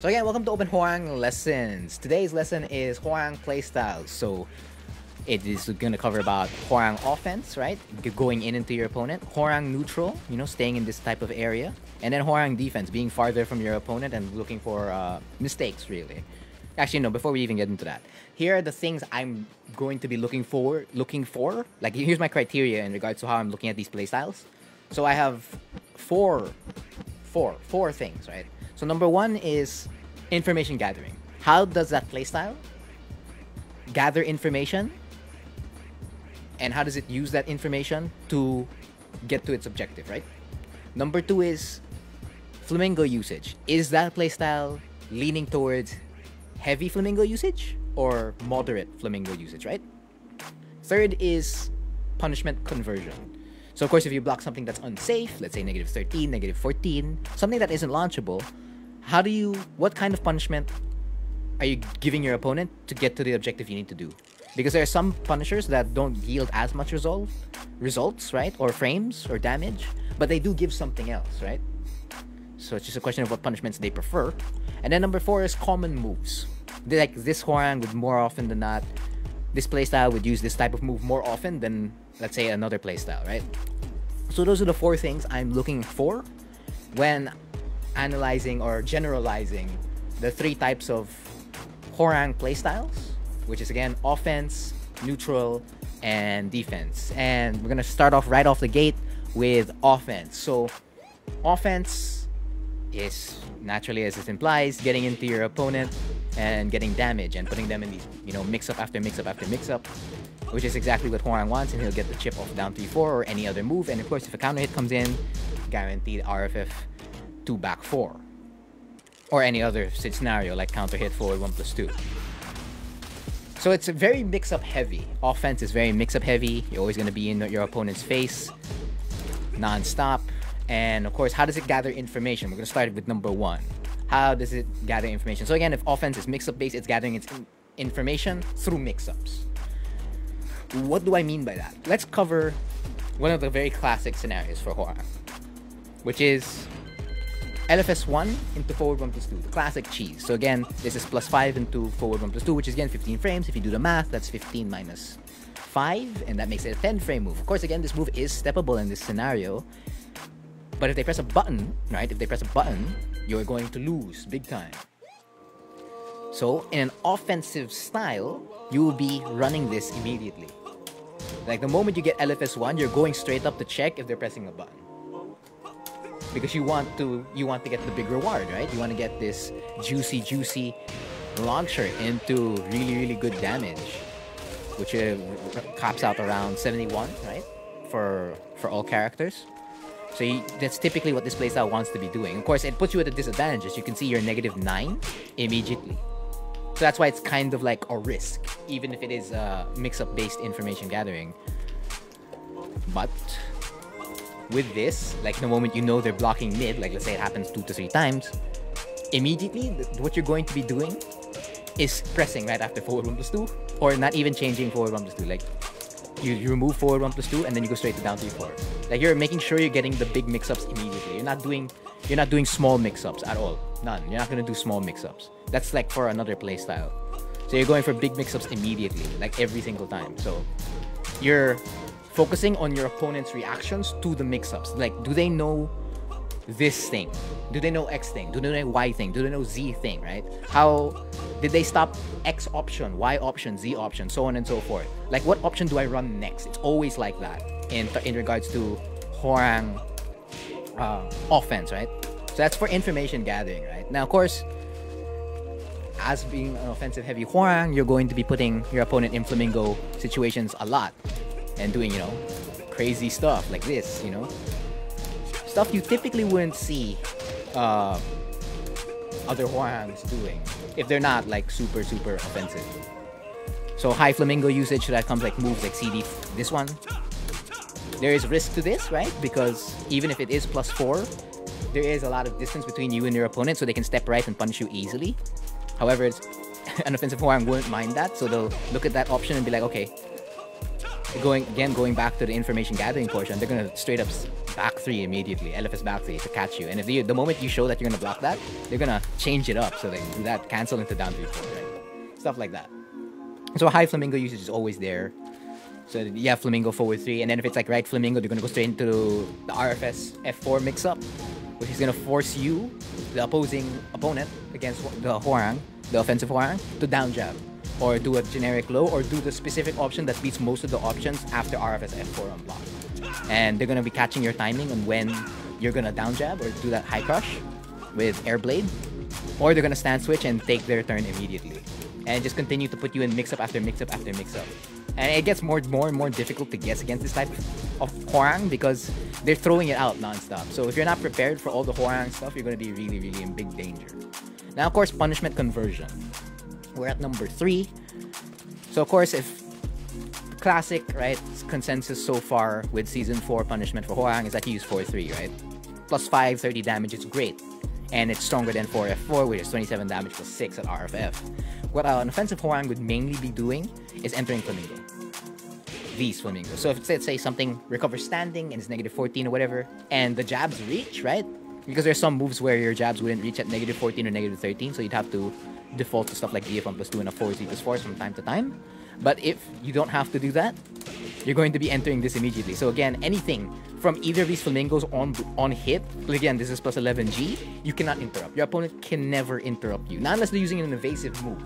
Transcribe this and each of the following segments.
So again, welcome to Open Hwoarang Lessons. Today's lesson is Hwoarang playstyles. So it is going to cover about Hwoarang offense, right? Going in into your opponent. Hwoarang neutral, you know, staying in this type of area. And then Hwoarang defense, being farther from your opponent and looking for uh, mistakes, really. Actually, no, before we even get into that. Here are the things I'm going to be looking for. Looking for. Like, here's my criteria in regards to how I'm looking at these playstyles. So I have four, four, four things, right? So number one is information gathering. How does that playstyle gather information? And how does it use that information to get to its objective, right? Number two is flamingo usage. Is that playstyle leaning towards heavy flamingo usage or moderate flamingo usage, right? Third is punishment conversion. So of course, if you block something that's unsafe, let's say negative 13, negative 14, something that isn't launchable, how do you what kind of punishment are you giving your opponent to get to the objective you need to do? Because there are some punishers that don't yield as much result results right? Or frames or damage but they do give something else right? So it's just a question of what punishments they prefer. And then number four is common moves. Like this Hwoarang would more often than not this playstyle would use this type of move more often than let's say another playstyle right? So those are the four things i'm looking for when analyzing or generalizing the three types of Hwoarang playstyles, which is again offense, neutral, and defense. And we're gonna start off right off the gate with offense. So, offense is naturally, as it implies, getting into your opponent and getting damage and putting them in these, you know, mix up after mix up after mix up, which is exactly what Hwoarang wants, and he'll get the chip off down 3 4 or any other move. And of course, if a counter hit comes in, guaranteed RFF 2 back 4. Or any other scenario like counter hit forward 1 plus 2. So it's a very mix up heavy. Offense is very mix up heavy. You're always going to be in your opponent's face non stop. And of course, how does it gather information? We're going to start with number one. How does it gather information? So again, if offense is mix up based, it's gathering its information through mix ups. What do I mean by that? Let's cover one of the very classic scenarios for Hwoarang, which is LFS1 into forward 1 plus 2, the classic cheese. So again, this is plus 5 into forward 1 plus 2, which is again 15 frames. If you do the math, that's 15 minus 5, and that makes it a 10 frame move. Of course, again, this move is steppable in this scenario. But if they press a button, right, if they press a button, you're going to lose big time. So, in an offensive style, you will be running this immediately. Like the moment you get LFS1, you're going straight up to check if they're pressing a button because you want to you want to get the big reward, right? You want to get this juicy, juicy launcher into really, really good damage, which uh, caps out around 71, right? For for all characters. So you, that's typically what this playstyle wants to be doing. Of course, it puts you at a disadvantage. As you can see, you're negative 9 immediately. So that's why it's kind of like a risk, even if it is a mix-up based information gathering. But with this, like the moment you know they're blocking mid, like let's say it happens two to three times, immediately what you're going to be doing is pressing right after forward 1 plus 2, or not even changing forward 1 plus 2. Like you, you remove forward 1 plus 2 and then you go straight to down 3 4. Like you're making sure you're getting the big mix-ups immediately. You're not doing you're not doing small mix-ups at all. None. You're not gonna do small mix-ups. That's like for another playstyle. So you're going for big mix-ups immediately, like every single time. So you're focusing on your opponent's reactions to the mix-ups. Like, do they know this thing? Do they know X thing? Do they know Y thing? Do they know Z thing, right? How did they stop X option, Y option, Z option, so on and so forth? Like, what option do I run next? It's always like that in, in regards to Hwoarang uh, offense, right? So that's for information gathering, right? Now, of course, as being an offensive heavy Hwoarang, you're going to be putting your opponent in Flamingo situations a lot and doing, you know, crazy stuff like this, you know. Stuff you typically wouldn't see uh, other Hwoarangs doing if they're not like super, super offensive. So high flamingo usage that comes like moves like CD, this one. There is risk to this, right? Because even if it is plus four, there is a lot of distance between you and your opponent, so they can step right and punish you easily. However, it's an offensive Hwoarang wouldn't mind that, so they'll look at that option and be like, okay, going again going back to the information gathering portion they're gonna straight up back three immediately, LFS back three to catch you. And if the, the moment you show that you're gonna block that, they're gonna change it up so they do that cancel into down three right? Stuff like that. So high flamingo usage is always there. So yeah flamingo forward three, and then if it's like right flamingo, they're gonna go straight into the RFS F4 mix up, which is gonna force you, the opposing opponent against the Hwoarang, the offensive Hwoarang, to down jab or do a generic low or do the specific option that beats most of the options after RFS F4 on block. And they're gonna be catching your timing on when you're gonna down jab or do that high crush with air blade, or they're gonna stand switch and take their turn immediately, and just continue to put you in mix up after mix up after mix up. And it gets more, more and more difficult to guess against this type of Hwoarang because they're throwing it out nonstop. So if you're not prepared for all the Hwoarang stuff, you're gonna be really, really in big danger. Now, of course, punishment conversion. We're at number three. So of course, if classic, right, consensus so far with season four punishment for Hwoarang is that you use 4-3, right? Plus 5, 30 damage is great. And it's stronger than 4F4, which is 27 damage plus 6 at RFF. What uh, an offensive Hwoarang would mainly be doing is entering Flamingo. These Flamingo. So if let's say something recovers standing and it's negative 14 or whatever, and the jabs reach, right? Because there's some moves where your jabs wouldn't reach at negative 14 or negative 13, so you'd have to default to stuff like DF1 plus 2 and a 4 Z plus 4 from time to time. But if you don't have to do that, you're going to be entering this immediately. So again, anything from either of these flamingos on on hit, again, this is plus 11G, you cannot interrupt. Your opponent can never interrupt you. Not unless they're using an evasive move.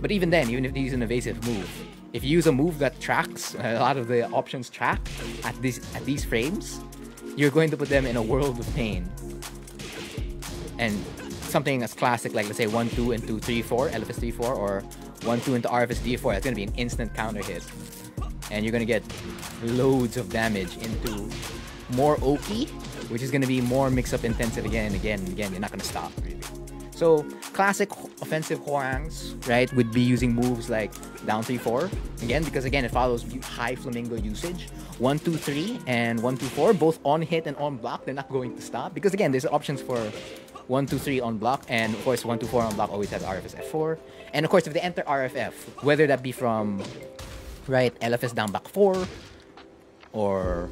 But even then, even if they use an evasive move, if you use a move that tracks, a lot of the options track at these at these frames, you're going to put them in a world of pain. And something as classic like let's say 1 2 and 2 3 4 LFS 3 4 or 1 2 into RFS D4 that's gonna be an instant counter hit. And you're gonna get loads of damage into more Oki which is gonna be more mix up intensive again and again and again. You're not gonna stop really. So classic offensive Hwoarangs right would be using moves like down 3 4 again because again it follows high flamingo usage. 1 2 3 and 1 2 4 both on hit and on block they're not going to stop. Because again there's options for 1, 2, 3 on block, and of course 1, 2, 4 on block always has RFS F4. And of course if they enter RFF, whether that be from right LFS down back 4 or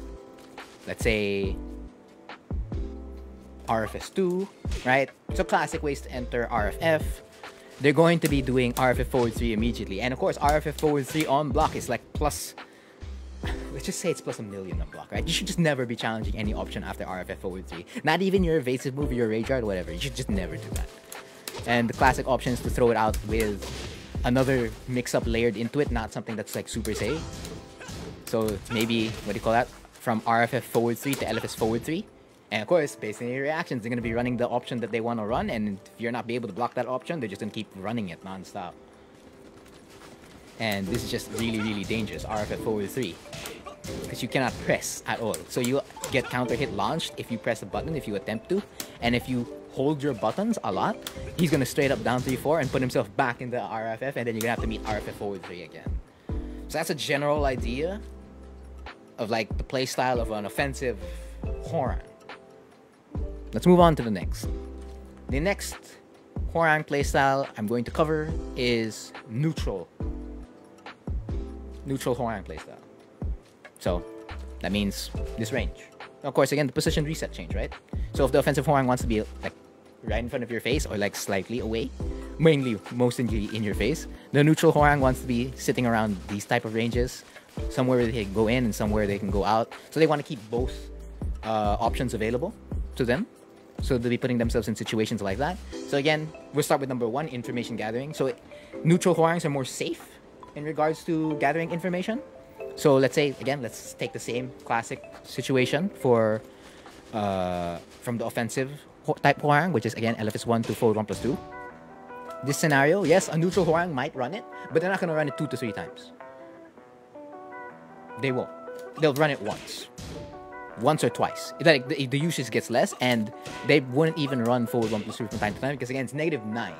let's say RFS 2, right? So classic ways to enter RFF. They're going to be doing RFF forward 3 immediately. And of course RFF forward 3 on block is like plus let's just say it's plus a million on block, right? You should just never be challenging any option after RFF forward 3. Not even your evasive move, your rage guard, whatever. You should just never do that. And the classic option is to throw it out with another mix-up layered into it, not something that's like super safe. So maybe, what do you call that? From RFF forward 3 to LFS forward 3. And of course, based on your reactions, they're going to be running the option that they want to run, and if you're not be able to block that option, they're just going to keep running it non-stop. And this is just really, really dangerous, RFF forward 3 because you cannot press at all. So you get counter hit launched if you press a button, if you attempt to, and if you hold your buttons a lot, he's gonna straight up down 3-4 and put himself back in the RFF, and then you're gonna have to meet RFF forward 3 again. So that's a general idea of like the playstyle of an offensive Hwoarang. Let's move on to the next. The next Hwoarang playstyle I'm going to cover is neutral. Neutral Hwoarang playstyle. So that means this range. Of course, again, the position reset change, right? So if the offensive Hwoarang wants to be like right in front of your face or like slightly away, mainly most in, your face, the neutral Hwoarang wants to be sitting around these type of ranges, somewhere they can go in and somewhere they can go out. So they want to keep both uh, options available to them. So they'll be putting themselves in situations like that. So again, we'll start with number one, information gathering. So neutral Hwoarangs are more safe in regards to gathering information. So let's say again, let's take the same classic situation for uh, from the offensive type Hwoarang, which is again LFS one to forward one plus two. This scenario, yes, a neutral Hwoarang might run it, but they're not gonna run it two to three times. They won't. They'll run it once, once or twice. Like the, the usage gets less, and they wouldn't even run forward one plus two from time to time because again, it's negative nine.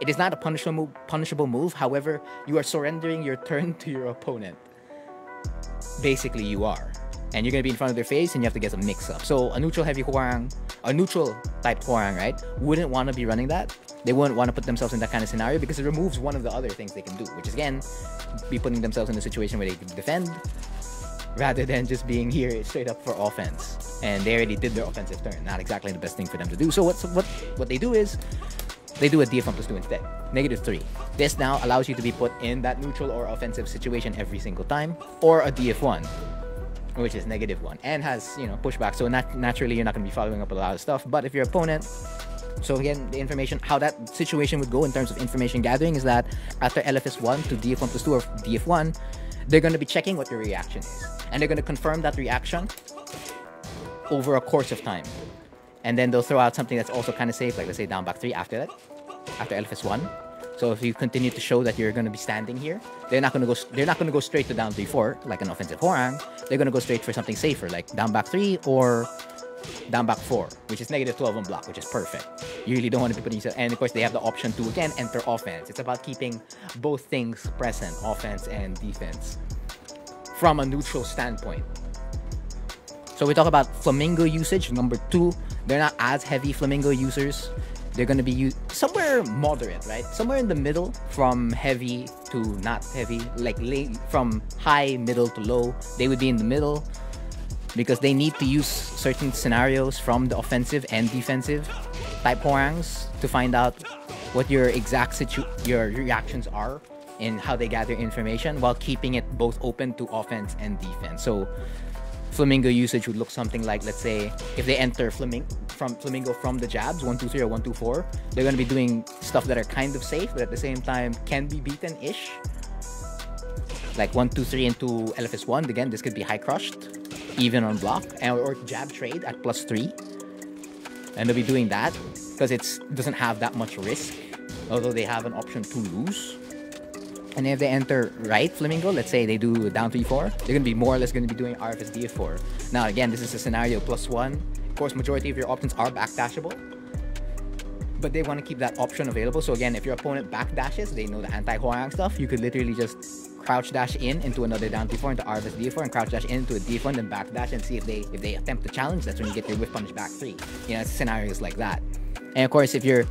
It is not a punishable punishable move. However, you are surrendering your turn to your opponent basically you are. And you're gonna be in front of their face and you have to get some mix up. So a neutral heavy Hwoarang, a neutral type Hwoarang, right, wouldn't want to be running that. They wouldn't want to put themselves in that kind of scenario because it removes one of the other things they can do, which is again, be putting themselves in a situation where they can defend rather than just being here straight up for offense. And they already did their offensive turn. Not exactly the best thing for them to do. So what's what what they do is they do a DF1 plus 2 instead. Negative 3. This now allows you to be put in that neutral or offensive situation every single time, or a DF1, which is negative 1, and has, you know, pushback. So nat- naturally, you're not going to be following up a lot of stuff. But if your opponent so again, the information, how that situation would go in terms of information gathering is that after LFS1 to DF1 plus 2 or DF1, they're going to be checking what your reaction is. And they're going to confirm that reaction over a course of time. And then they'll throw out something that's also kind of safe, like let's say down back 3 after that, after LFS1. So if you continue to show that you're going to be standing here, they're not going to go. They're not going to go straight to down three four like an offensive Hwoarang. They're going to go straight for something safer like down back three or down back 4, which is negative 12 on block, which is perfect. You really don't want to be putting. And of course, they have the option to, again, enter offense. It's about keeping both things present, offense and defense, from a neutral standpoint. So we talk about Flamingo usage. Number two, they're not as heavy Flamingo users. They're going to be somewhere moderate, right? Somewhere in the middle from heavy to not heavy, like from high, middle to low. They would be in the middle because they need to use certain scenarios from the offensive and defensive type Hwoarangs to find out what your exact situ your reactions are and how they gather information while keeping it both open to offense and defense. So Flamingo usage would look something like let's say if they enter Flamingo from Flamingo from the jabs 1 2 3 or 1 2 4 they're to be doing stuff that are kind of safe but at the same time can be beaten ish like 1 2 3 into LFS1 again this could be high crushed even on block and, or jab trade at plus three. And they'll be doing that because it doesn't have that much risk, although they have an option to lose. And if they enter right Flamingo, let's say they do down 3-4, they're going to be more or less going to be doing RFS DF4. Now again, this is a scenario plus one. Of course, majority of your options are backdashable. But they want to keep that option available. So again, if your opponent backdashes, they know the anti-Hwoarang stuff, you could literally just crouch dash in into another down D4 into RFS D4 and crouch dash in into a D4 and then back dash and see if they if they attempt to challenge. That's when you get your whiff punish back three. You know, scenarios like that. And of course, if you're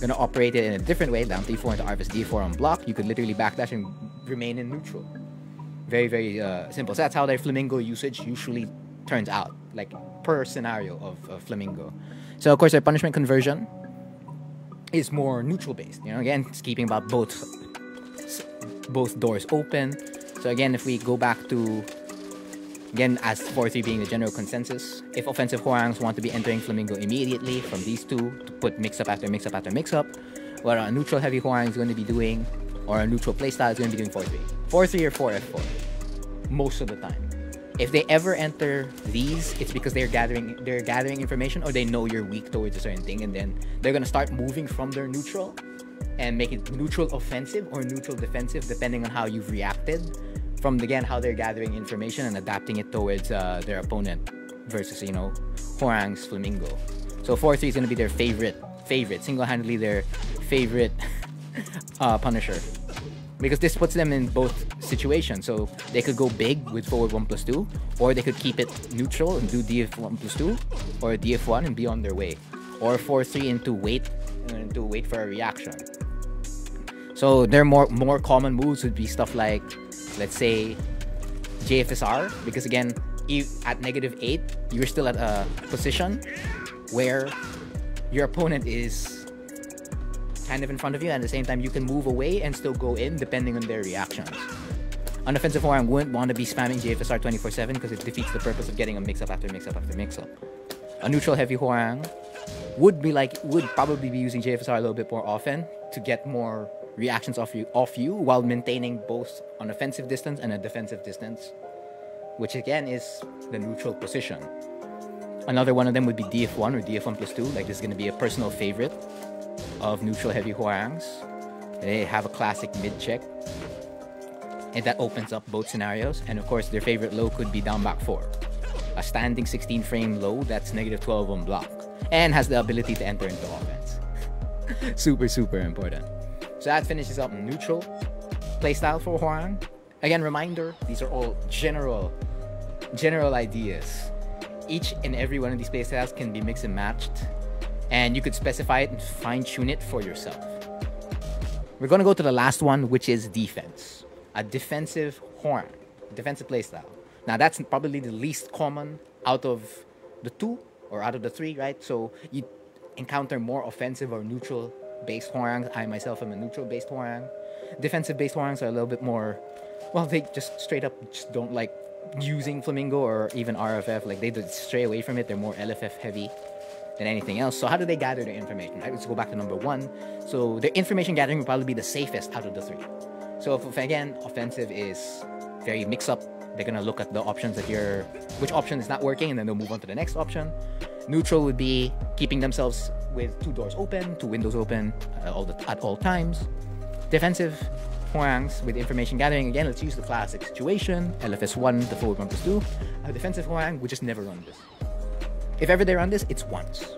gonna operate it in a different way, down D4 into RFS D4 on block, you could literally backdash and remain in neutral. Very very uh, simple. So that's how their flamingo usage usually turns out, like per scenario of, of flamingo. So of course, their punishment conversion is more neutral based. You know, again, it's keeping about both both doors open. So again, if we go back to again as 4-3 being the general consensus, if offensive Hwoarangs want to be entering Flamingo immediately from these two to put mix up after mix up after mix up, what a neutral heavy Hwoarang is going to be doing, or a neutral playstyle is going to be doing 4-3. 4-3 or 4F4 most of the time. If they ever enter these, it's because they're gathering they're gathering information or they know you're weak towards a certain thing and then they're gonna start moving from their neutral and make it neutral offensive or neutral defensive depending on how you've reacted from again how they're gathering information and adapting it towards uh, their opponent versus you know Hwoarang's Flamingo. So 4-3 is gonna be their favorite favorite single-handedly their favorite uh, Punisher because this puts them in both situations. So they could go big with forward 1 plus 2, or they could keep it neutral and do DF 1 plus 2, or DF 1 and be on their way. Or 4 3 into wait and to wait for a reaction. So their more more common moves would be stuff like, let's say, JFSR, because again, at negative eight, you're still at a position where your opponent is kind of in front of you, and at the same time, you can move away and still go in depending on their reactions. An offensive Hwoarang wouldn't want to be spamming JFSR 24/7 because it defeats the purpose of getting a mix-up after mix-up after mix-up. A neutral heavy Hwoarang would be like would probably be using JFSR a little bit more often to get more reactions off you off you while maintaining both an offensive distance and a defensive distance, which again is the neutral position. Another one of them would be DF1 or DF1 plus 2. Like this is going to be a personal favorite of neutral heavy Hwoarangs. They have a classic mid check. And that opens up both scenarios. And of course, their favorite low could be down back 4. A standing 16 frame low that's negative 12 on block. And has the ability to enter into offense. super, super important. So that finishes up neutral playstyle for Hwoarang. Again, reminder, these are all general general ideas. Each and every one of these playstyles can be mixed and matched, and you could specify it and fine-tune it for yourself. We're gonna go to the last one, which is defense. A defensive Hwoarang, defensive playstyle. Now that's probably the least common out of the two or out of the three, right? So you encounter more offensive or neutral based Hwoarangs. I myself am a neutral based Hwoarang. Defensive based Hwoarangs are a little bit more, well, they just straight up just don't like using Flamingo or even RFF. Like they stray away from it. They're more LFF heavy than anything else. So how do they gather their information? Right? Let's go back to number one. So their information gathering will probably be the safest out of the three. So if, if again, offensive is very mix up. They're gonna look at the options that you're, which option is not working, and then they'll move on to the next option. Neutral would be keeping themselves with two doors open, two windows open uh, all the, at all times. Defensive Hwoarangs with information gathering. Again, let's use the classic situation. LFS1, the forward 1 plus 2. A defensive Hwoarang would just never run this. If ever they run this, it's once.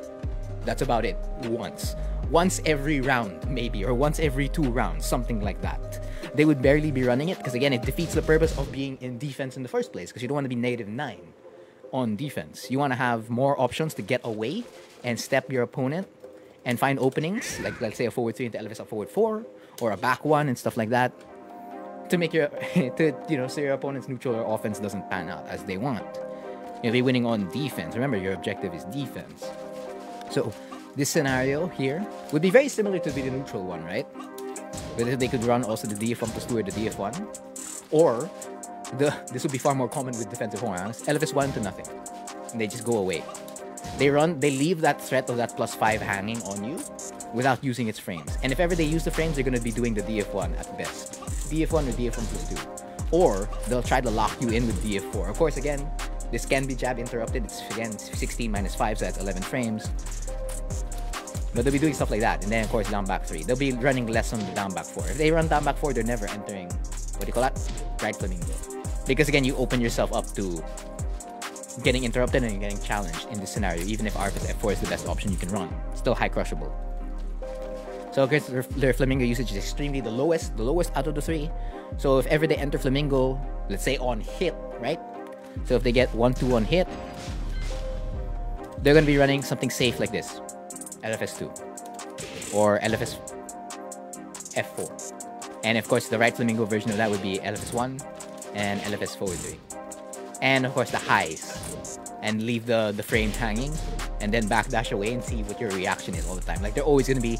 That's about it. Once. Once every round, maybe, or once every two rounds, something like that. They would barely be running it because, again, it defeats the purpose of being in defense in the first place because you don't want to be negative 9 on defense. You want to have more options to get away and step your opponent and find openings, like let's say a forward 3 into LFS a forward 4 or a back 1 and stuff like that to make your, to, you know, so your opponent's neutral or offense doesn't pan out as they want. You'll be winning on defense. Remember, your objective is defense. So, this scenario here would be very similar to the neutral one, right? Whether they could run also the DF1 plus 2 or the DF1. Or, the this would be far more common with defensive Hwoarangs. LFS 1 to nothing. And they just go away. They run, they leave that threat of that plus 5 hanging on you without using its frames. And if ever they use the frames, they're going to be doing the DF1 at best. DF1 or DF1 plus 2. Or they'll try to lock you in with DF4. Of course, again, this can be jab interrupted. It's again 16 minus 5, so that's 11 frames. But they'll be doing stuff like that. And then, of course, down back 3. They'll be running less on the down back 4. If they run down back 4, they're never entering, what do you call that? Right flamingo. Because again, you open yourself up to getting interrupted and getting challenged in this scenario, even if RFS F4 is the best option you can run. Still high crushable. So of course, their, Flamingo usage is extremely the lowest, the lowest out of the three. So if ever they enter Flamingo, let's say on hit, right? So if they get 1-2 on hit, they're going to be running something safe like this. LFS2. Or LFS F4. And of course, the right flamingo version of that would be LFS1 and LFS forward 3. And of course, the highs. And leave the, the frames hanging. And then backdash away and see what your reaction is all the time. Like, they're always going to be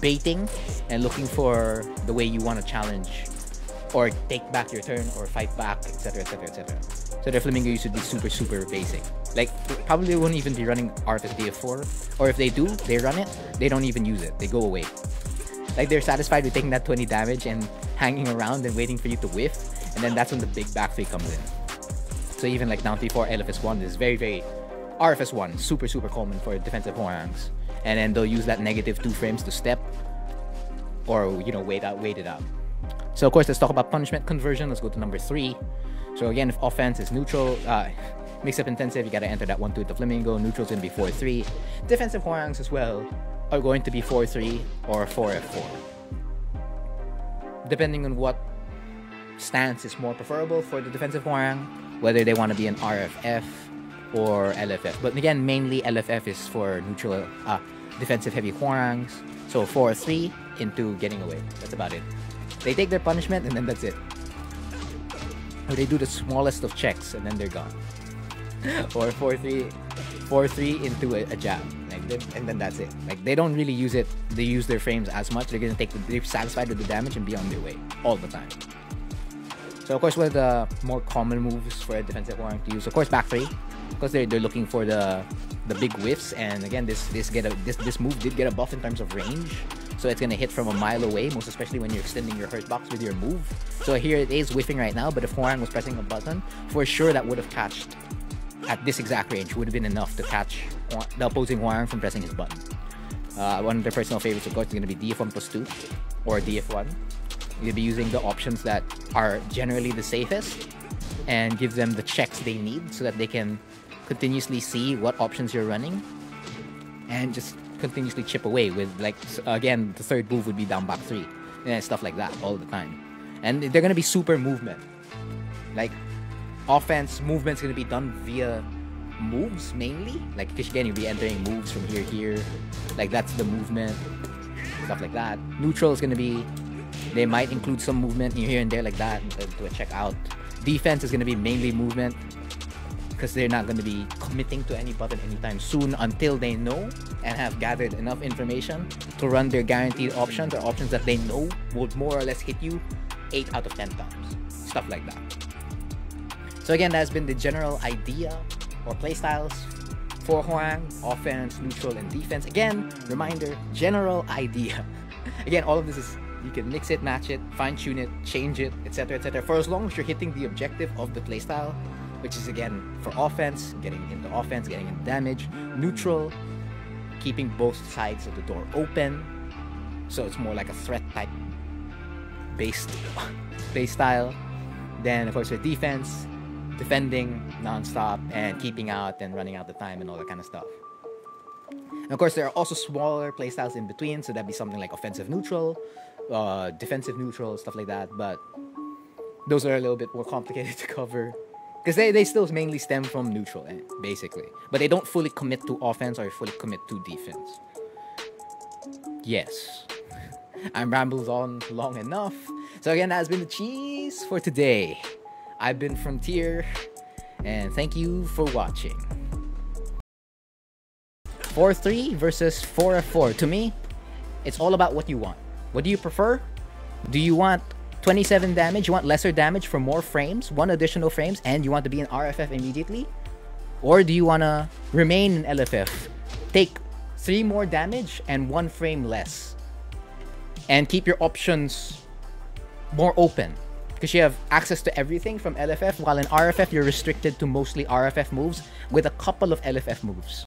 baiting and looking for the way you want to challenge or take back your turn or fight back, etc., etc., etc. So the Flamingo used to be super, super basic. Like, probably won't even be running RFS DF4. Or if they do, they run it, they don't even use it. They go away. Like, they're satisfied with taking that 20 damage and hanging around and waiting for you to whiff. And then that's when the big back comes in. So even like down 3-4, LFS1 is very, very... RFS1, super, super common for defensive Hwoarangs. And then they'll use that negative 2 frames to step. Or, you know, wait out, wait it out. So of course, let's talk about punishment conversion. Let's go to number 3. So again, if offense is neutral, uh, mix up intensive, you gotta enter that 1 2 with the Flamingo. Neutral's gonna be 4 3. Defensive Hwoarangs as well are going to be 4 3 or 4 F4. Depending on what stance is more preferable for the defensive Hwoarang, whether they want to be an RFF or LFF. But again, mainly LFF is for neutral, uh, defensive heavy Hwoarangs. So 4 3 into getting away. That's about it. They take their punishment and then that's it. Or they do the smallest of checks and then they're gone. or 4-3 4-3 into a, a jab. And then that's it. Like they don't really use it. They use their frames as much. They're gonna take. The, they're satisfied with the damage and be on their way all the time. So of course, one of the more common moves for a defensive Hwoarang to use, of course, back three, because they're they're looking for the the big whiffs. And again, this this get a this this move did get a buff in terms of range. So it's gonna hit from a mile away, most especially when you're extending your hurt box with your move. So here it is whiffing right now, but if Hwoarang was pressing a button, for sure that would have catched at this exact range would have been enough to catch the opposing Hwoarang from pressing his button. Uh, one of their personal favorites, of course, is going to be DF1 plus 2 or DF1. You'll be using the options that are generally the safest and give them the checks they need so that they can continuously see what options you're running and just continuously chip away with like again the third move would be down back three. And stuff like that all the time. And they're gonna be super movement. Like offense movement's gonna be done via moves mainly. Like because again you'll be entering moves from here here. Like that's the movement. Stuff like that. Neutral is gonna be they might include some movement here and there like that to, to check out Defense is going to be mainly movement because they're not going to be committing to any button anytime soon until they know and have gathered enough information to run their guaranteed options or options that they know would more or less hit you 8 out of 10 times. Stuff like that. So again, that's been the general idea or playstyles for Hwoarang, offense, neutral, and defense. Again, reminder, general idea. again, all of this is you can mix it, match it, fine tune it, change it, etc. etc. For as long as you're hitting the objective of the playstyle, which is again for offense, getting into offense, getting into damage, neutral, keeping both sides of the door open. So it's more like a threat type based play style. Then of course your defense, defending non-stop and keeping out and running out the time and all that kind of stuff. And of course, there are also smaller playstyles in between, so that'd be something like offensive neutral, uh, defensive neutral, stuff like that. But those are a little bit more complicated to cover because they, they still mainly stem from neutral, eh, basically. But they don't fully commit to offense or fully commit to defense. Yes. I'm rambled on long enough. So again, that has been the cheese for today. I've been Frontier, and thank you for watching. 4-3 versus 4F4. To me, it's all about what you want. What do you prefer? Do you want 27 damage? You want lesser damage for more frames, one additional frames, and you want to be in RFF immediately? Or do you want to remain in LFF, take 3 more damage and 1 frame less, and keep your options more open? because you have access to everything from LFF, while in RFF, you're restricted to mostly RFF moves with a couple of LFF moves.